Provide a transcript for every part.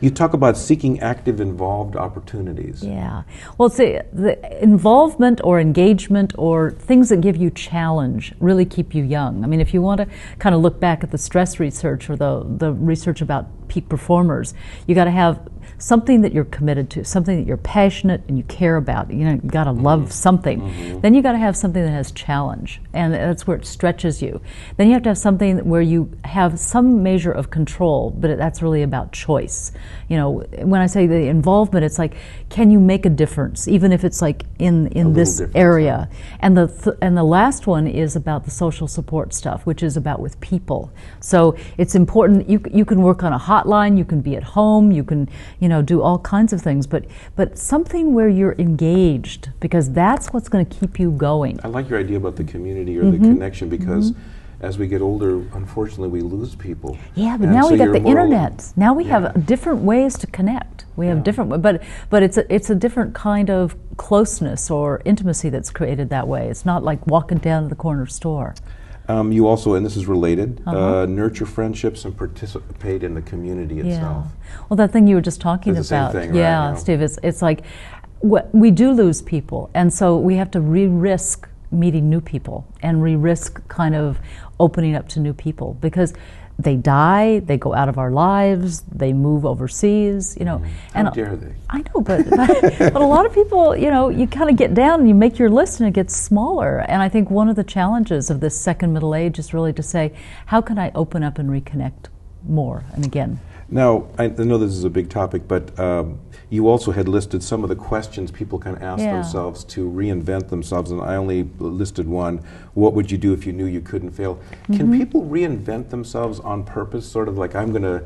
You talk about seeking active, involved opportunities. Yeah. Well, see, the involvement or engagement or things that give you challenge really keep you young. I mean, if you want to kind of look back at the stress research or the, the research about peak performers, you got to have something that you're committed to, something that you're passionate and you care about. You know, you got to love mm-hmm. something. Mm-hmm. Then you got to have something that has challenge, and that's where it stretches you. Then you have to have something where you have some measure of control, but that's really about choice. You know, when I say the involvement, it's like, can you make a difference, even if it's like in in this area? And the th- and the last one is about the social support stuff, which is about with people. So it's important. You you can work on a hotline, you can be at home, you can you know, do all kinds of things, but but something where you're engaged because that's what's going to keep you going. I like your idea about the community or mm-hmm. the connection because. Mm-hmm. As we get older, unfortunately, we lose people. Yeah, but and now so we got the internet. Now we yeah. have different ways to connect. We have yeah. different, but but it's a, it's a different kind of closeness or intimacy that's created that way. It's not like walking down to the corner store. Um, you also, and this is related, uh-huh. uh, nurture friendships and participate in the community itself. Yeah. Well, that thing you were just talking it's about. Thing, yeah, right, Steve, it's, it's like we do lose people, and so we have to re risk meeting new people and re risk kind of opening up to new people because they die, they go out of our lives, they move overseas, you know. Mm. How and dare they? I know, but, but, but a lot of people, you know, you kind of get down and you make your list and it gets smaller. And I think one of the challenges of this second middle age is really to say, how can I open up and reconnect more and again? Now, I know this is a big topic, but um, you also had listed some of the questions people can ask yeah. themselves to reinvent themselves, and I only listed one. What would you do if you knew you couldn't fail? Mm-hmm. Can people reinvent themselves on purpose, sort of like I'm going to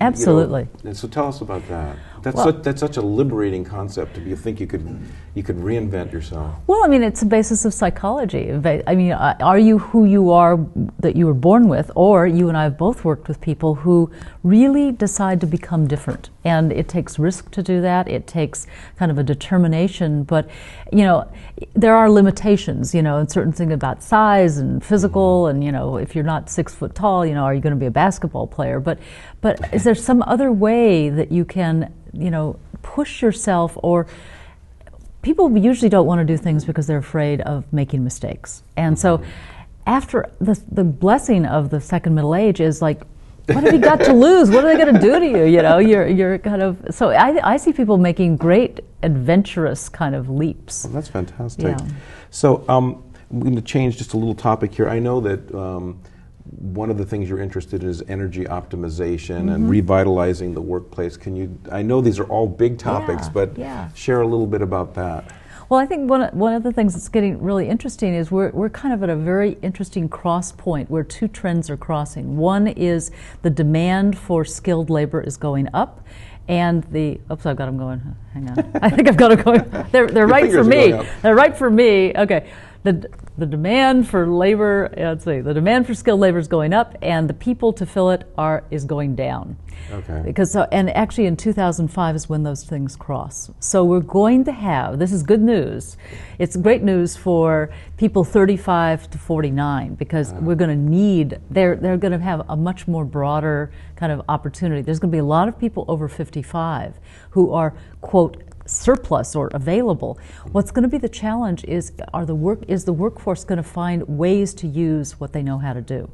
Absolutely. You know, so tell us about that. That's, well, such, that's such a liberating concept to be, think you could you could reinvent yourself. Well, I mean, it's a basis of psychology. I mean, uh, are you who you are that you were born with, or you and I have both worked with people who really decide to become different, and it takes risk to do that. It takes kind of a determination, but you know, there are limitations. You know, and certain things about size and physical, mm-hmm. and you know, if you're not six foot tall, you know, are you going to be a basketball player? But but is there some other way that you can you know, push yourself or people usually don't want to do things because they're afraid of making mistakes. And so after the, the blessing of the second middle age is like, what have you got to lose? What are they going to do to you? You know, you're, you're kind of, so I, I see people making great adventurous kind of leaps. Well, that's fantastic. Yeah. So um, I'm going to change just a little topic here. I know that um, one of the things you're interested in is energy optimization mm-hmm. and revitalizing the workplace. Can you? I know these are all big topics, yeah, but yeah. share a little bit about that. Well, I think one of, one of the things that's getting really interesting is we're, we're kind of at a very interesting cross point where two trends are crossing. One is the demand for skilled labor is going up, and the oops, I've got them going. Hang on, I think I've got them going. They're they're right for me. They're right for me. Okay, the the demand for labor, let's see, the demand for skilled labor is going up, and the people to fill it are is going down. Okay. Because so, and actually in 2005 is when those things cross. So we're going to have this is good news. It's great news for people 35 to 49 because uh we're going to need they're they're going to have a much more broader kind of opportunity. There's going to be a lot of people over 55 who are quote surplus or available. What's going to be the challenge is are the work is the workforce going to find ways to use what they know how to do?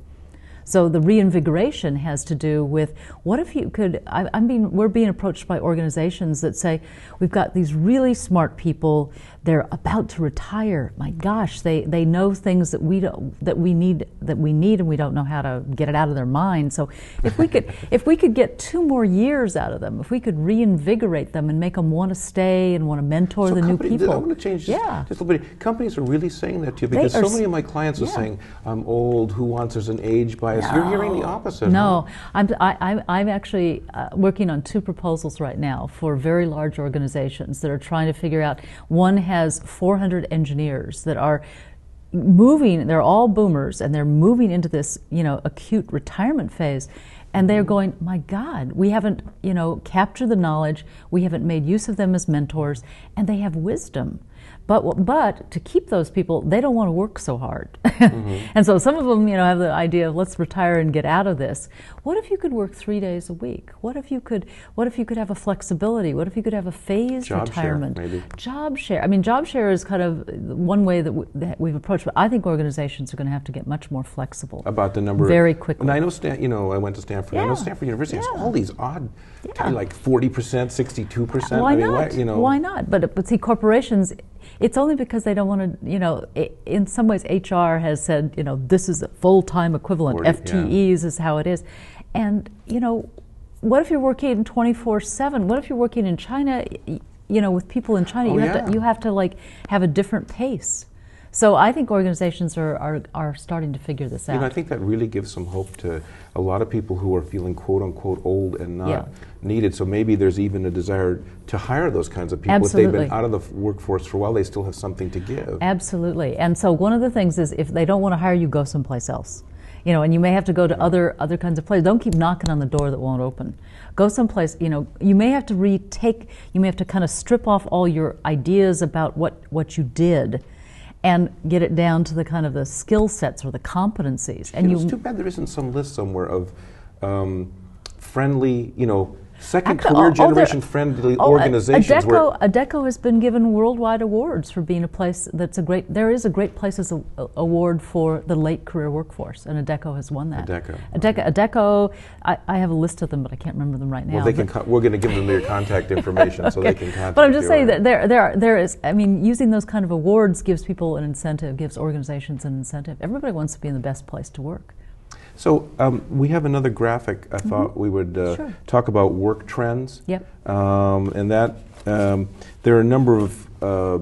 So the reinvigoration has to do with what if you could. I, I mean, we're being approached by organizations that say we've got these really smart people. They're about to retire. My gosh, they, they know things that we don't, that we need that we need, and we don't know how to get it out of their mind. So if we could if we could get two more years out of them, if we could reinvigorate them and make them want to stay and want to mentor so the company, new people. I want to change yeah. just a little bit. Companies are really saying that to you because so many of my clients are yeah. saying, "I'm old. Who wants? There's an age bias." No. You're hearing the opposite. No, huh? I'm, I, I'm actually uh, working on two proposals right now for very large organizations that are trying to figure out. One has 400 engineers that are moving, they're all boomers, and they're moving into this, you know, acute retirement phase. And they're mm-hmm. going, my God, we haven't, you know, captured the knowledge, we haven't made use of them as mentors, and they have wisdom But, but to keep those people, they don't want to work so hard. Mm-hmm. and so some of them, you know, have the idea of let's retire and get out of this. What if you could work three days a week? What if you could, what if you could have a flexibility? What if you could have a phased job retirement? Share, maybe. Job share. I mean, job share is kind of one way that, we, that we've approached, but I think organizations are going to have to get much more flexible. About the number. Very quickly. And I know, Stan, you know, I went to Stanford. Yeah. I know Stanford University yeah. has all these odd, yeah. like 40%, 62%. Why I mean, not? Why, you know, why not? But, but see, corporations, it's only because they don't want to, you know, in some ways HR has said, you know, this is a full time equivalent. 40, FTEs yeah. is how it is. And, you know, what if you're working 24 7? What if you're working in China, you know, with people in China? Oh, you, yeah. have to, you have to, like, have a different pace. So I think organizations are, are, are starting to figure this out. You know, I think that really gives some hope to a lot of people who are feeling quote unquote old and not Yeah. needed. So maybe there's even a desire to hire those kinds of people. If Absolutely. they've been out of the f- workforce for a while, they still have something to give. Absolutely. And so one of the things is if they don't want to hire you, go someplace else. You know, and you may have to go to other other kinds of places. Don't keep knocking on the door that won't open. Go someplace. You know, you may have to retake. You may have to kind of strip off all your ideas about what what you did, and get it down to the kind of the skill sets or the competencies. And You know, it's too bad there isn't some list somewhere of um, friendly, you know, second career all- all the- generation friendly Oh, organizations. where, Adecco, Adecco has been given worldwide awards for being a place that's a great. There is a Great Places a, a- award for the late career workforce, and Adecco has won that. Adecco, Adecco. Adecco I, I have a list of them, but I can't remember them right now. well, they can. We're going to give them their contact information so they can contact. But I'm just saying that there, there, are, there is. I mean, using those kind of awards gives people an incentive, gives organizations an incentive. Everybody wants to be in the best place to work. So um, we have another graphic. I thought we would uh, Mm-hmm. Sure. talk about work trends. Yep. Um, and that um, there are a number of uh,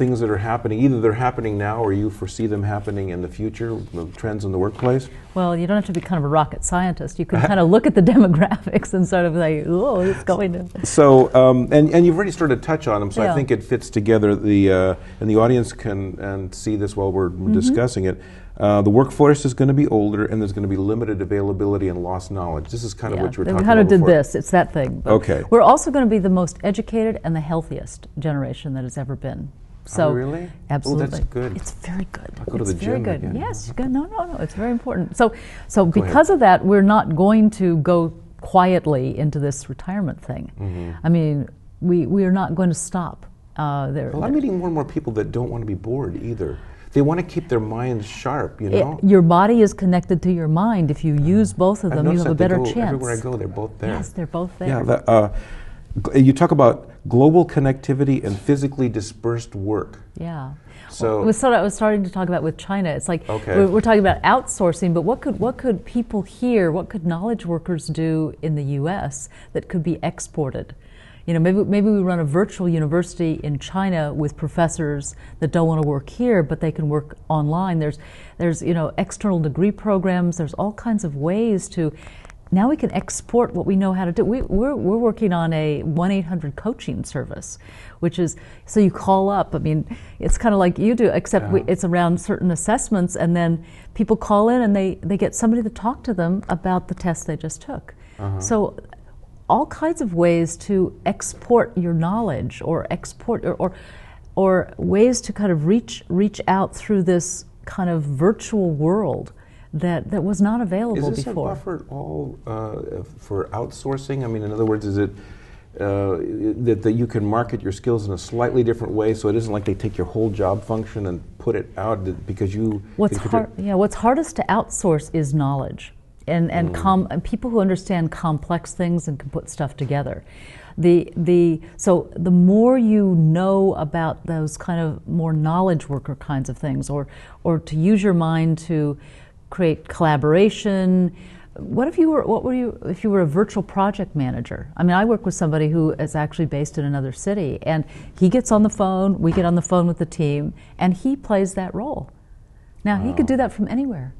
things that are happening. Either they're happening now, or you foresee them happening in the future. The trends in the workplace. Well, you don't have to be kind of a rocket scientist. You can kind of look at the demographics and sort of like, oh, it's going to. So, um, and, and you've already started to touch on them, so I think it fits together. The uh, and the audience can and see this while we're Mm-hmm. discussing it. Uh, the workforce is going to be older, and there's going to be limited availability and lost knowledge. This is kind of Yeah, what you were talking kind about of did before. this. It's that thing. But Okay. We're also going to be the most educated and the healthiest generation that has ever been. So really? Oh, absolutely, that's good. It's very good. I'll go to it's the very gym good. again. Yes, you no, no, no. It's very important. So, so ahead. because of that, we're not going to go quietly into this retirement thing. Mm-hmm. I mean, we we are not going to stop. Uh, there, Well, I'm meeting more and more people that don't want to be bored either. They want to keep their minds sharp, you it- know? your body is connected to your mind. If you use both of them, you have a better go, chance. Everywhere I go, they're both there. Yes, they're both there. Yeah, the, uh, you talk about global connectivity and physically dispersed work. Yeah. So- it was sort of, I was starting to talk about with China. It's like Okay. we're, we're talking about outsourcing, but what could what could people here, what could knowledge workers do in the U.S. that could be exported? You know, maybe maybe we run a virtual university in China with professors that don't want to work here, but they can work online. There's there's you know external degree programs. There's all kinds of ways to. Now we can export what we know how to do. We, we're, we're working on a 1 800 coaching service, which is so you call up. I mean, it's kind of like you do, except we, it's around certain assessments, and then people call in and they, they get somebody to talk to them about the test they just took. Uh-huh. So, all kinds of ways to export your knowledge or export or, or, or ways to kind of reach, reach out through this kind of virtual world that, that was not available Is this before. a buffer at all uh, for outsourcing? I mean, in other words, is it uh, that, that you can market your skills in a slightly different way so it isn't like they take your whole job function and put it out because you. What's hard, yeah, what's hardest to outsource is knowledge, and and, com, and people who understand complex things and can put stuff together. The the so the more you know about those kind of more knowledge worker kinds of things, or or to use your mind to create collaboration. What if you were what were you if you were a virtual project manager? I mean, I work with somebody who is actually based in another city, and he gets on the phone. We get on the phone with the team, and he plays that role. Now he could do that from anywhere.